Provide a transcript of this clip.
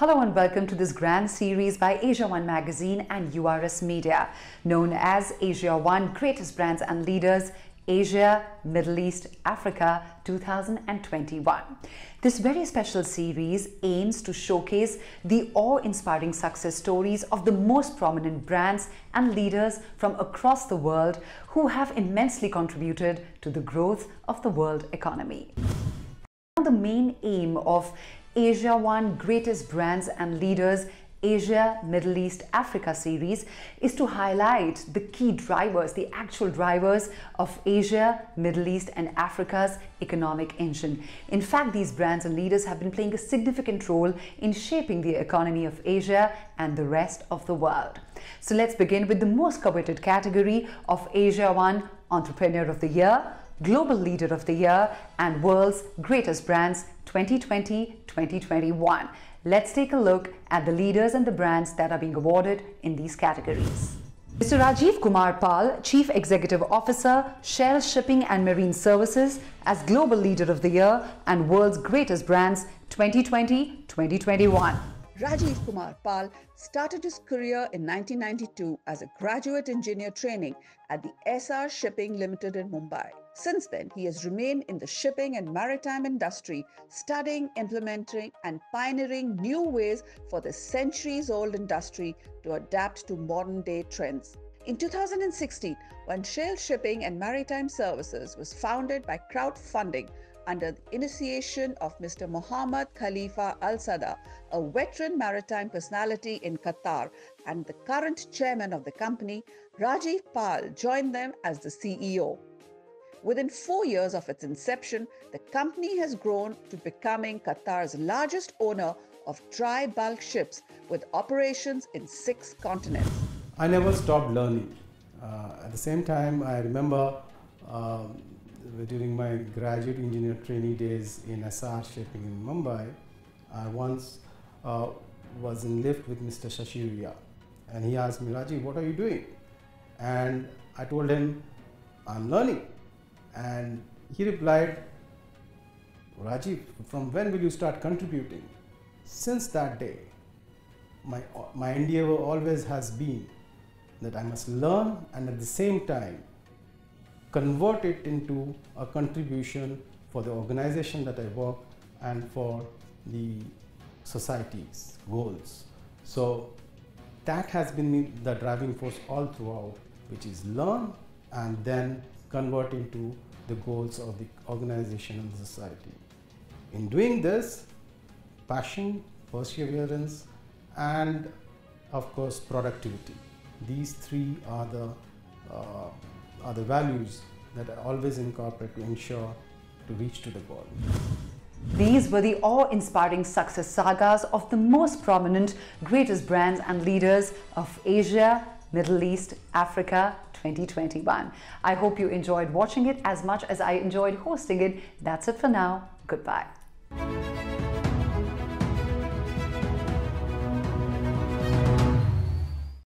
Hello and welcome to this grand series by Asia One Magazine and URS Media, known as Asia One Greatest Brands and Leaders Asia, Middle East, Africa 2021. This very special series aims to showcase the awe-inspiring success stories of the most prominent brands and leaders from across the world who have immensely contributed to the growth of the world economy. The main aim of Asia One Greatest Brands and Leaders Asia, Middle East, Africa series is to highlight the key drivers, the actual drivers of Asia, Middle East and Africa's economic engine. In fact, these brands and leaders have been playing a significant role in shaping the economy of Asia and the rest of the world. So let's begin with the most coveted category of Asia One Entrepreneur of the Year, Global Leader of the Year and World's Greatest Brands 2020-2021. Let's take a look at the leaders and the brands that are being awarded in these categories. Mr. Rajiv Kumar Pal, Chief Executive Officer, S'hail Shipping and Marine Services as Global Leader of the Year and World's Greatest Brands 2020-2021. Rajiv Kumar Pal started his career in 1992 as a graduate engineer training at the Essar Shipping Limited in Mumbai. Since then, he has remained in the shipping and maritime industry, studying, implementing, and pioneering new ways for the centuries old industry to adapt to modern day trends. In 2016, when S'hail Shipping and Maritime Services was founded by crowdfunding under the initiation of Mr. Mohammad Khalifa Al Sada, a veteran maritime personality in Qatar and the current chairman of the company, Rajiv Pal joined them as the CEO. Within four years of its inception, the company has grown to becoming Qatar's largest owner of dry bulk ships with operations in six continents. I never stopped learning. Uh, at the same time, I remember uh, during my graduate engineer training days in Essar Shipping in Mumbai, I once uh, was in lift with Mr. Shashi Ruia and he asked me, Raji, what are you doing? And I told him, I'm learning. And he replied, Rajiv, from when will you start contributing? Since that day, my, my endeavor always has been that I must learn and at the same time convert it into a contribution for the organization that I work and for the society's goals. So that has been the driving force all throughout, which is learn and then convert into the goals of the organization and society. In doing this, passion, perseverance, and of course productivity. These three are the, uh, are the values that I always incorporate to ensure to reach to the goal. These were the awe-inspiring success sagas of the most prominent, greatest brands and leaders of Asia, Middle East, Africa 2021. I hope you enjoyed watching it as much as I enjoyed hosting it. That's it for now. Goodbye.